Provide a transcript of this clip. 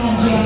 and Jesus.